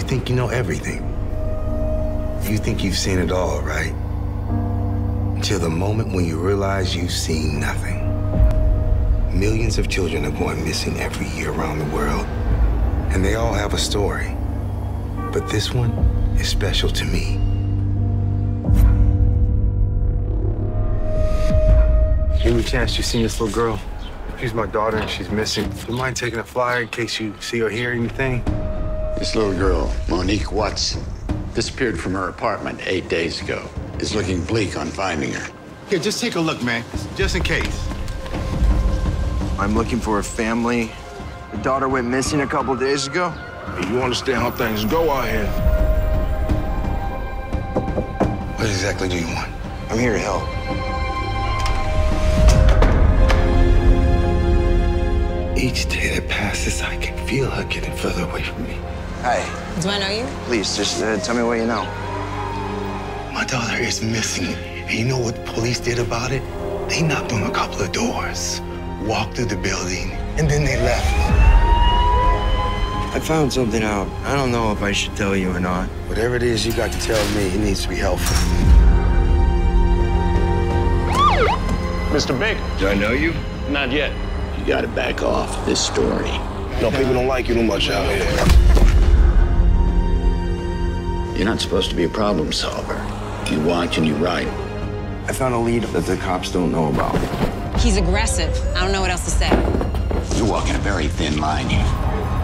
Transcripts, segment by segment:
You think you know everything. You think you've seen it all, right? Until the moment when you realize you've seen nothing. Millions of children are going missing every year around the world, and they all have a story. But this one is special to me. Any chance you've seen this little girl? She's my daughter and she's missing. Do you mind taking a flyer in case you see or hear anything? This little girl, Monique Watson, disappeared from her apartment eight days ago. It's looking bleak on finding her. Here, just take a look, man, just in case. I'm looking for a family. The daughter went missing a couple days ago. You understand how things go out here. What exactly do you want? I'm here to help. Feel her getting further away from me. Hi. Do I know you? Please, just uh, tell me what you know. My daughter is missing. And you know what the police did about it? They knocked on a couple of doors, walked through the building, and then they left. I found something out. I don't know if I should tell you or not. Whatever it is you got to tell me, it needs to be helpful. Mr. Big, Do I know you? not yet. You gotta back off this story. No, people don't like you too much out here. You're not supposed to be a problem solver. You watch and you write. I found a lead that the cops don't know about. He's aggressive. I don't know what else to say. You're walking a very thin line here.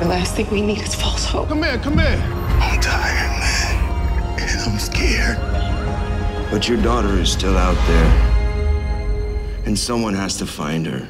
The last thing we need is false hope. Come here, come here. I'm tired, man. And I'm scared. But your daughter is still out there. And someone has to find her.